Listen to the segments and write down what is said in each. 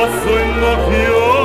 posso in occhio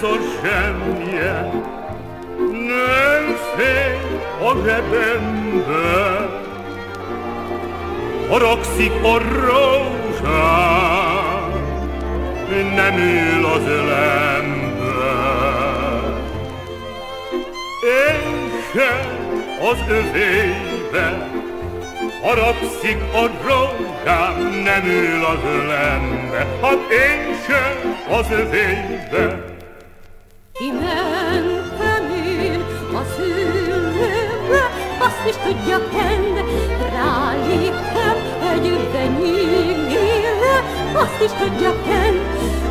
semmije, nem fél a zsebembe, haragszik a rózsám, nem ül az ölembe. Én sem az övébe, haragszik a rózsám, nem ül az ölembe, hát én sem az övébe. Tudja kend, ráléptem egy venyégére, azt is tudja kend,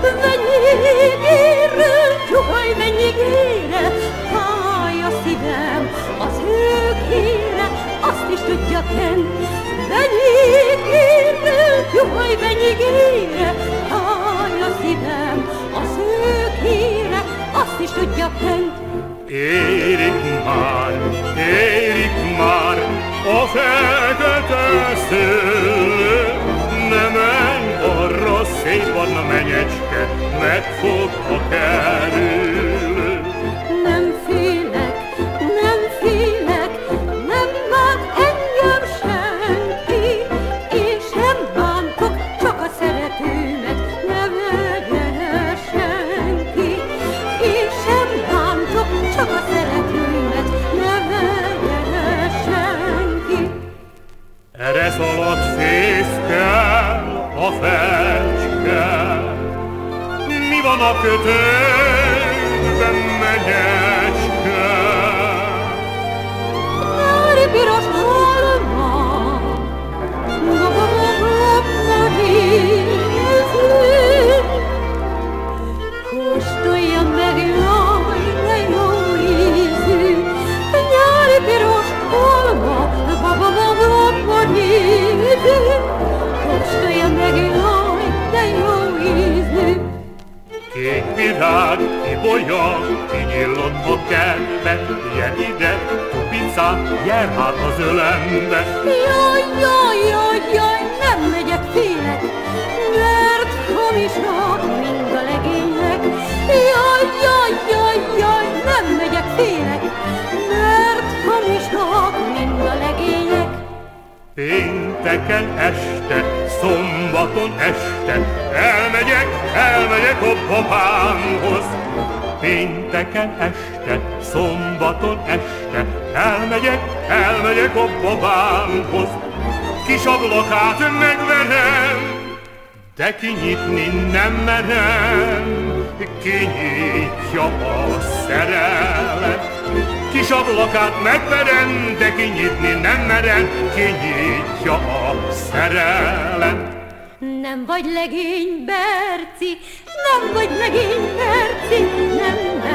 venyégére, csuhaj venyégére, fáj a szívem a szőkére, azt is tudja kend, venyégére, csuhaj venyégére, fáj a szívem a szőkére, azt is tudja kent. Érik már, érik már a fekete szőlő, ne menj arra szép barna menyecske, meg fog a kerülő. que te virág, ibolya, kinyillott a kertbe, Gyere ide, tupica, jár hát az ölembe. Jaj, jaj, jaj, jaj, Pénteken este, szombaton este, elmegyek, elmegyek a babámhoz. Pénteken este, szombaton este, elmegyek, elmegyek a babámhoz. Kis ablakát megverem, de kinyitni nem merem, kinyitja a szerelem. Kis ablakát megverem, de kinyitni nem merem, kinyitja a szerelem. Nem vagy legény, Berci, nem vagy legény, Berci, nem mersz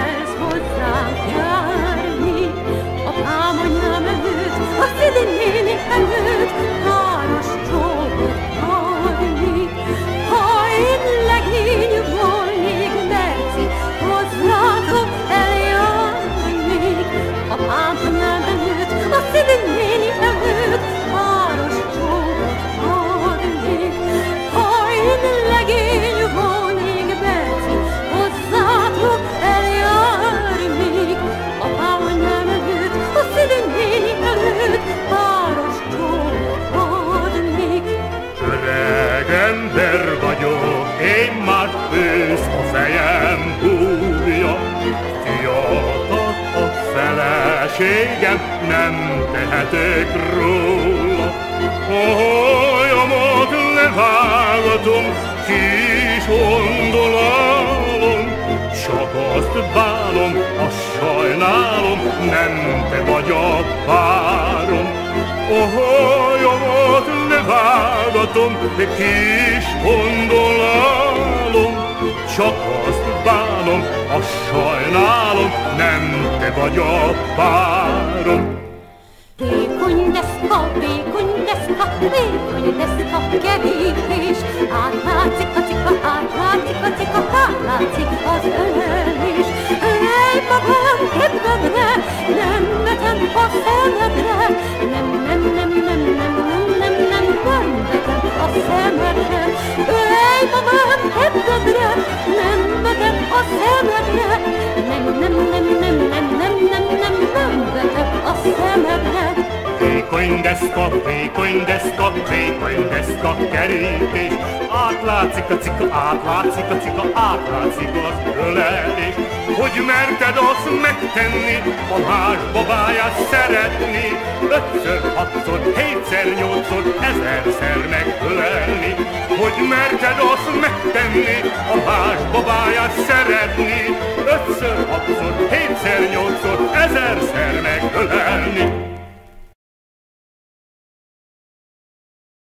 ember vagyok, én már ősz a fejem húgja. Fiatal a feleségem, nem tehetek róla. Olyamot levágatom, ki is gondolálom, csak azt bálom, azt sajnálom, nem te vagy a párom. A hajamat levágatom, de kis gondolálom, csak azt bánom, azt sajnálom, nem te vagy a párom. Vékony deszka, vékony deszka, vékony deszka kerítés, átlátszik a cika, átlátszik a cika, Vékony deszka, vékony deszka, vékony deszka kerítés, átlátszik a cika, átlátszik a cika, átlátszik az ölelés. Hogy merted azt megtenni, a más babáját szeretni, ötször, hatszor, hétszer, nyolcszor, ezerszer megölelni. Hogy merted azt megtenni, a más babáját szeretni,